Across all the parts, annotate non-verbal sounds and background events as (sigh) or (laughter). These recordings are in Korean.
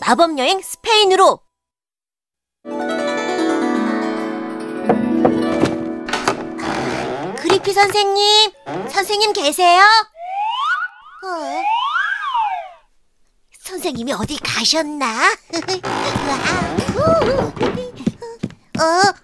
마법 여행 스페인으로. 그리피 선생님, 선생님 계세요? 어? 선생님이 어디 가셨나? 어? (laughs)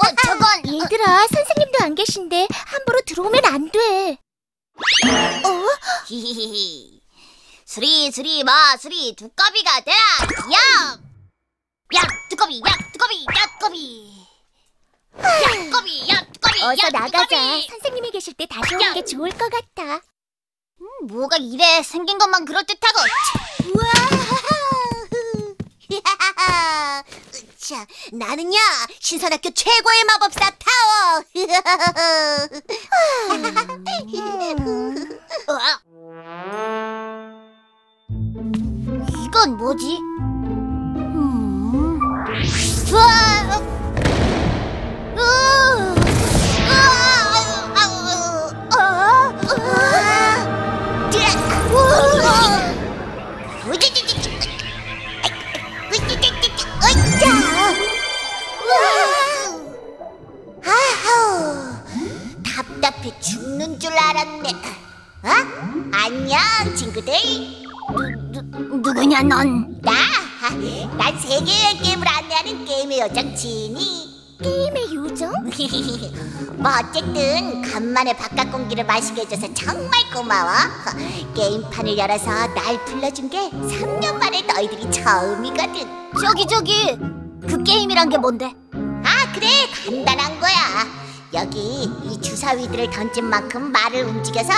어, 저건 (laughs) 얘들아, 선생님도 안 계신데 함부로 들어오면 안 돼. 히히히. 수리 수리 마 수리 두꺼비가 되라. 야! 야 두꺼비 야 두꺼비 야 두꺼비. 야 두꺼비 야 두꺼비 어서 야 나가자. 두꺼비. 선생님이 계실 때 다시 오는 게 좋을 것 같아. 뭐가 이래 생긴 것만 그럴듯하고. 우와! (laughs) 자, 나는요 신선학교 최고의 마법사 타워. 으아. (laughs) (laughs) 이건 뭐지? 음. 어? 답답해 죽는 줄 알았네. 어? 안녕, 친구들. 누, 누구냐, 넌? 나? 난 세계여행 게임을 안내하는 게임의 요정 지니. 게임의 요정? (laughs) 뭐 어쨌든 간만에 바깥 공기를 마시게 해줘서 정말 고마워. 게임판을 열어서 날 불러준 게 3년 만에 너희들이 처음이거든. 저기 저기 그 게임이란 게 뭔데? 아 그래 간단한 거야. 여기 이 주사위들을 던진 만큼 말을 움직여서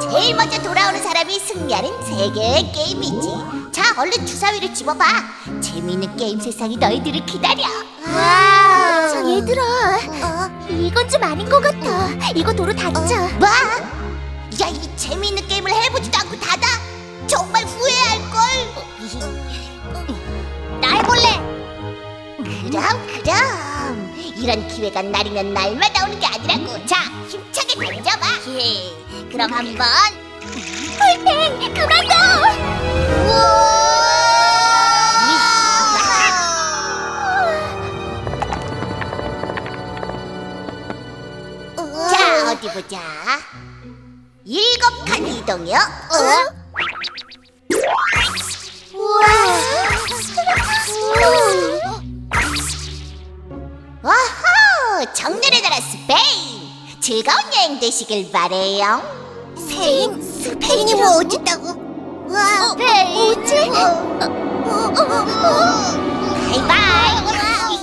제일 먼저 돌아오는 사람이 승리하는 세계의 게임이지. 자 얼른 주사위를 집어봐. 재미있는 게임 세상이 너희들을 기다려. 와, 저 얘들아, 어? 이건 좀 아닌 것 같아. 이거 도로 닫자. 뭐? 야, 이 재미있는 게임을 해보지도 않고 닫아? 정말 후회할걸? 이런 기회가 날이면 날마다 오는 게 아니라고. 자, 힘차게 던져봐. 예, 그럼 한번. 폴팽, 그만 자, 어디 보자. 일곱 칸 이동이요. 어? 즐거운 여행 되시길 바래요. 스페인? 스페인이 뭐 어쨌다고? 와, 스페인! 뭐지? 바이바이!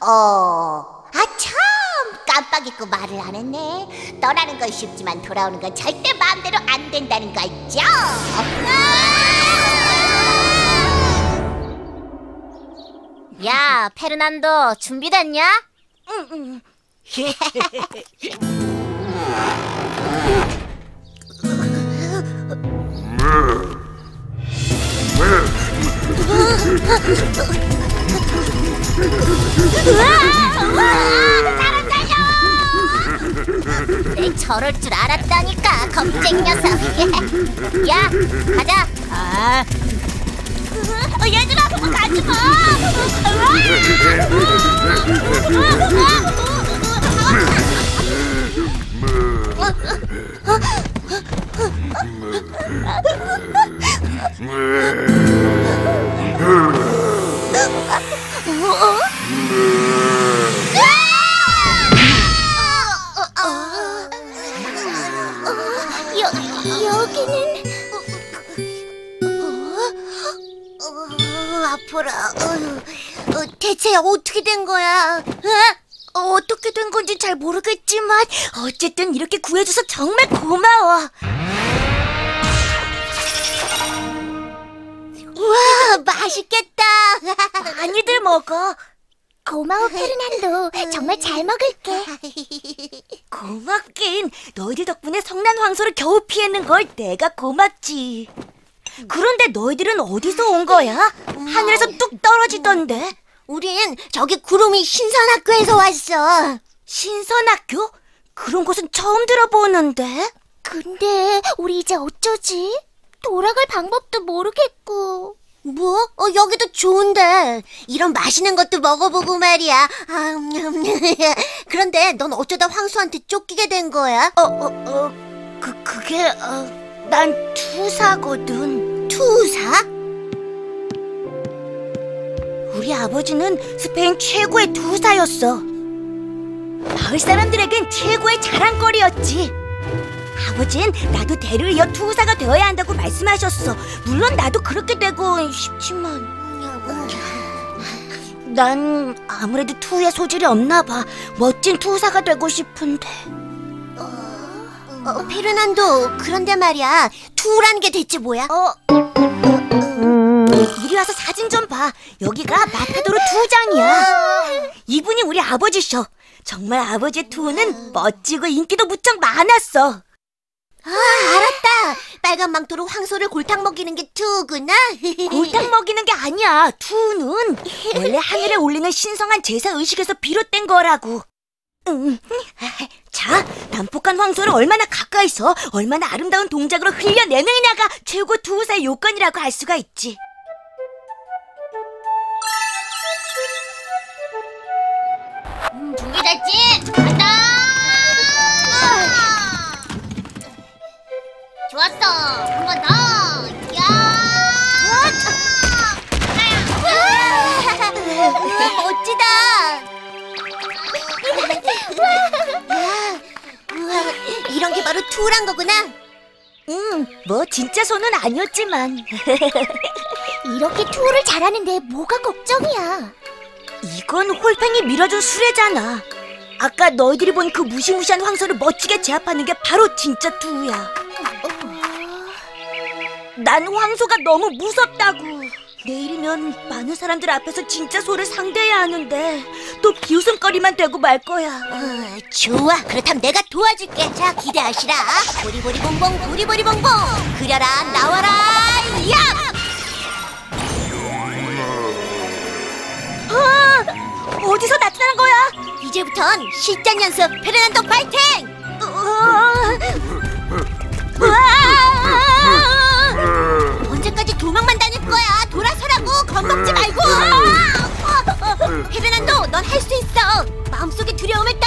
어, 아 참! 깜빡 잊고 말을 안 했네. 떠나는 건 쉽지만 돌아오는 건 절대 마음대로 안 된다는 거 있죠? 야, 페르난도 준비됐냐? (laughs) 내 저럴 줄 알았다니까 겁쟁이 녀석. (laughs) 야 가자. 아, 어, 얘들아 가지 여, 여기는 어, 아파라. 어, 어, 대체 어떻게 된 거야? 어? 어, 어 떻게 된 건지 잘 모르겠지만 어쨌든 이렇게 구해줘서 정말 고마워. 우와, 맛있겠다. (laughs) 많이들 먹어. 고마워 페르난도. 정말 잘 먹을게. (laughs) 고맙긴. 너희들 덕분에 성난 황소를 겨우 피했는 걸 내가 고맙지. 그런데 너희들은 어디서 온 거야? 하늘에서 뚝 떨어지던데. 우린 저기 구름이 신선학교에서 왔어. 신선학교? 그런 곳은 처음 들어보는데. 근데 우리 이제 어쩌지? 돌아갈 방법도 모르겠고. 뭐? 어, 여기도 좋은데. 이런 맛있는 것도 먹어보고 말이야. 아, 음, (laughs) 그런데 넌 어쩌다 황소한테 쫓기게 된 거야? 어, 어, 어, 그, 그게, 어, 난 투사거든. 투사? 우리 아버지는 스페인 최고의 투사였어. 마을 사람들에겐 최고의 자랑거리였지. 아버진 나도 대를 이어 투사가 되어야 한다고 말씀하셨어. 물론 나도 그렇게 되고 싶지만. 난 아무래도 투의 소질이 없나 봐. 멋진 투사가 되고 싶은데. 어, 페르난도, 그런데 말이야. 투라는 게 대체 뭐야? 어, 이리 와서 사진 좀 봐. 여기가 마타도로 투장이야. 이분이 우리 아버지셔. 정말 아버지의 투는 멋지고 인기도 무척 많았어. 아, 알았다. 빨간 망토로 황소를 골탕 먹이는 게 투구나. (laughs) 골탕 먹이는 게 아니야. 투는 원래 하늘에 올리는 신성한 제사 의식에서 비롯된 거라고. 음. 자, 난폭한 황소를 얼마나 가까이서 얼마나 아름다운 동작으로 흘려내느냐가 최고 투사의 요건이라고 할 수가 있지. 한번 더. 야! 멋지다. 우와, 이런 게 바로 투란 거구나. 음, 뭐 진짜 손은 아니었지만 (laughs) 이렇게 투어를 잘하는데 뭐가 걱정이야? 이건 홀팽이 밀어준 수레잖아. 아까 너희들이 본 그 무시무시한 황소를 멋지게 제압하는 게 바로 진짜 투야. 난 황소가 너무 무섭다고. 내일이면 많은 사람들 앞에서 진짜 소를 상대해야 하는데 또 비웃음거리만 되고 말 거야. 어, 좋아. 그렇다면 내가 도와줄게. 자, 기대하시라. 보리보리 봉봉, 보리보리 봉봉. 그려라, 나와라, 야! 아, 어디서 나타난 거야? 이제부턴 실전 연습 페르난도 파이팅! 언 겁먹지 말고. 페르난도, 넌 할 수 있어. 마음속에 두려움을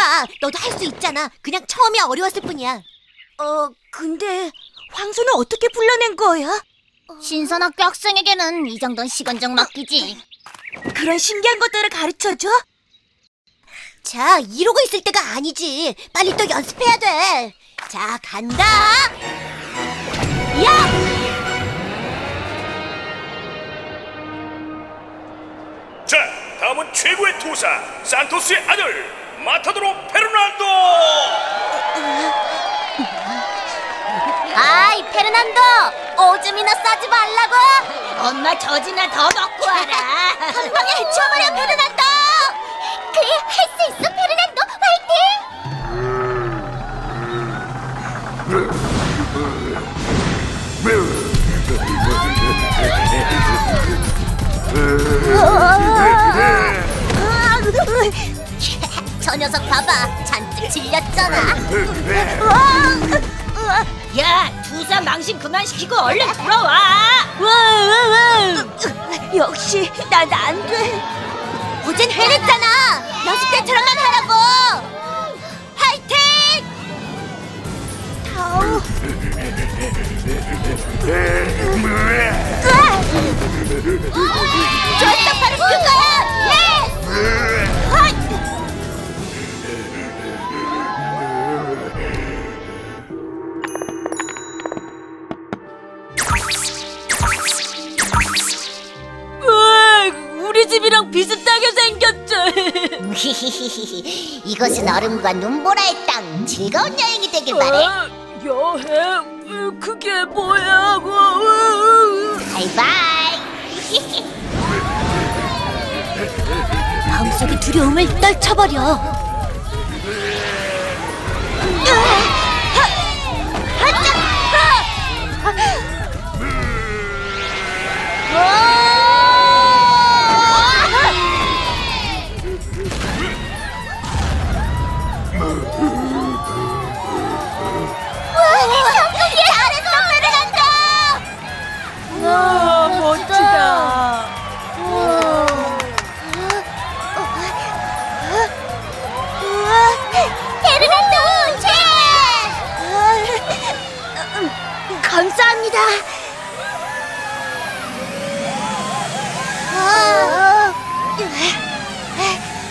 겉봐, 너도 할 수 있잖아. 그냥 처음이 어려웠을 뿐이야. 어, 근데 황소는 어떻게 불러낸 거야? 신선학교 학생에게는 이 정도는 시건적 맡기지. 그런 신기한 것들을 가르쳐줘? 자, 이러고 있을 때가 아니지. 빨리 또 연습해야 돼. 자, 간다. 야! 자, 다음은 최고의 투사 산토스의 아들 마타도로 페르난도. 아이, 페르난도! 오줌이나 싸지 말라고! 엄마 젖이나 더 먹고 와라. 한 방에 해치워버려, 페르난도! 그래, 할 수 있어, 페르난도. 화이팅! (laughs) 저 녀석 봐봐. 잔뜩 질렸잖아. 야, 투사 망신 그만 시키고 얼른 돌아와. 역시 난 안 돼. 어젠 해냈잖아. 연습 때처럼만 하라고. 화이팅! 다오. 좋았어, 바로 그거야. 예! 집이랑 비슷하게 생겼지. (laughs) 이것은 얼음과 눈보라의 땅. 즐거운 여행이 되길 바래. 여행? 그게 뭐야? 바이바이. (laughs) 마음속의 두려움을 떨쳐버려.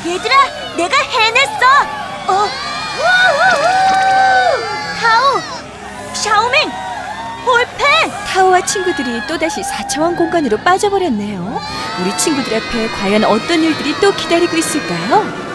얘들아, 내가 해냈어. 어. 타오, 샤오밍, 볼펜. 타오와 친구들이 또다시 4차원 공간으로 빠져버렸네요. 우리 친구들 앞에 과연 어떤 일들이 또 기다리고 있을까요?